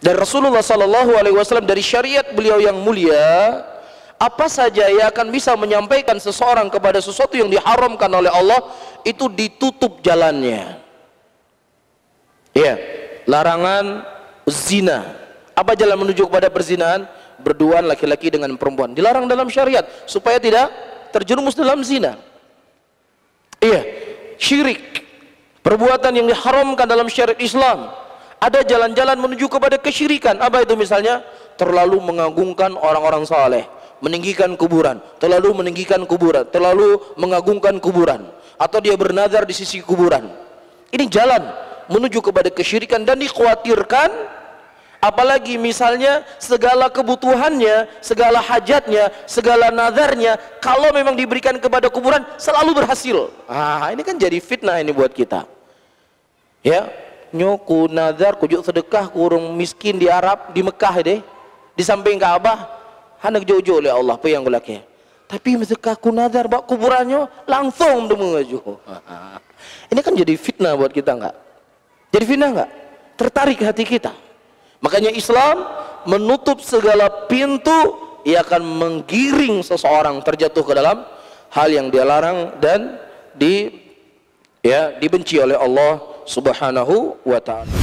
Dan Rasulullah sallallahu alaihi wasallam dari syariat beliau yang mulia, apa saja yang akan bisa menyampaikan seseorang kepada sesuatu yang diharamkan oleh Allah itu ditutup jalannya. Ya, larangan zina. Apa jalan menuju kepada perzinahan? Berduaan laki-laki dengan perempuan. Dilarang dalam syariat supaya tidak terjerumus dalam zina. Iya, syirik. Perbuatan yang diharamkan dalam syariat Islam ada jalan-jalan menuju kepada kesyirikan. Apa itu misalnya? Terlalu mengagungkan orang-orang saleh meninggikan kuburan. Terlalu meninggikan kuburan terlalu mengagungkan kuburan. Atau dia bernazar di sisi kuburan. Ini jalan menuju kepada kesyirikan dan dikhawatirkan. Apalagi misalnya segala kebutuhannya, segala hajatnya, segala nazarnya kalau memang diberikan kepada kuburan selalu berhasil. Ah, ini kan jadi fitnah ini buat kita. Ya, nyoku nazar kujuk sedekah kurung miskin di Arab di Mekah deh di samping Ka'bah hendak jojo oleh Allah apa yang kulaki tapi sedekah ku nazar bak kuburannya langsung demu aju ini kan jadi fitnah buat kita enggak jadi fitnah enggak tertarik hati kita. Makanya Islam menutup segala pintu ia akan menggiring seseorang terjatuh ke dalam hal yang dia larang dan di ya dibenci oleh Allah subhanahu wa ta'ala.